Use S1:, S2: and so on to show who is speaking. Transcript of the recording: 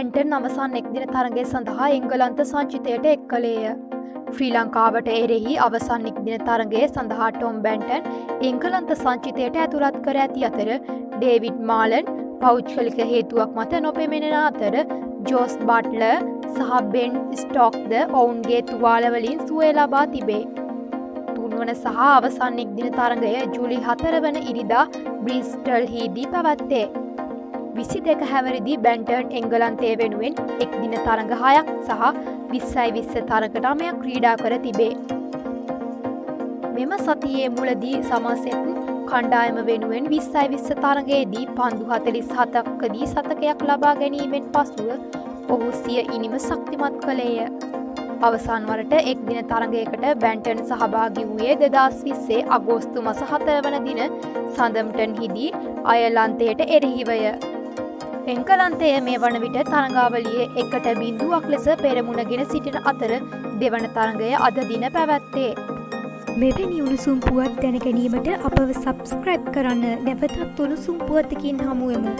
S1: බැන්ටන් අවසන් එක්දින තරගේ සඳහා එංගලන්ත සංචිතයට එක් කළේය. ශ්‍රී ලංකාවට එරෙහි අවසන් එක්දින තරගේ සඳහා ටොම් බැන්ටන් එංගලන්ත සංචිතයට ඇතුළත් කර ඇති අතර ඩේවිඩ් මාලන් පෞච්කලික හේතුවක් මත නොපෙමෙනෙන අතර ජෝස් බට්ල සහ බෙන් ස්ටොක්ද ඔවුන්ගේ තුවාලවලින් සුවය ලබා තිබේ. තුන්වන සහ අවසන් එක්දින තරගය ජුලි හතර වන ඉරිදා බ්‍රිස්ටල් හිදී පැවත්තේ. විසි දෙක හැවරිදි බැන්ටර්න් එංගලන්තය වෙනුවෙන් එක් දින තරඟ හයක් සහ විස්සයි විස්ස තරකටමයක් ක්‍රීඩා කර තිබේ. මෙම සතියේ මුලදී සමසෙන් කණ්ඩායම වෙනුවෙන් විස්සයි විස්ස තරගයේදී පන්දු හතලිස් හතක්කදී සතකයක් ලබා ගැනීමෙන් පසුව ඔහු සිය ඉනිම ශක්තිමත් කළේය. අවසන් වරට එක් දින තරගයකට බැන්ටන් සහභාගි වූයේ දෙදස් විස්සේ අගෝස්තු මස හතර වන දින සඳම්ටන් හිදී අයලන්තයට එරෙහිවය. එංකලන්තය මේ වන විට තරගාවලිය එකට බින්දුවක් ලෙස පෙරමුණගෙන සිටින අතර දෙවන තරගය අද දින පැවැත්තේ.
S2: මෙවැනි උණුසුම් පුවත් දැන ගැනීමට අපව සබස්ක්‍රයිබ් කරන්න නැවතත් උණුසුම් පුවතකින් හමුවමු.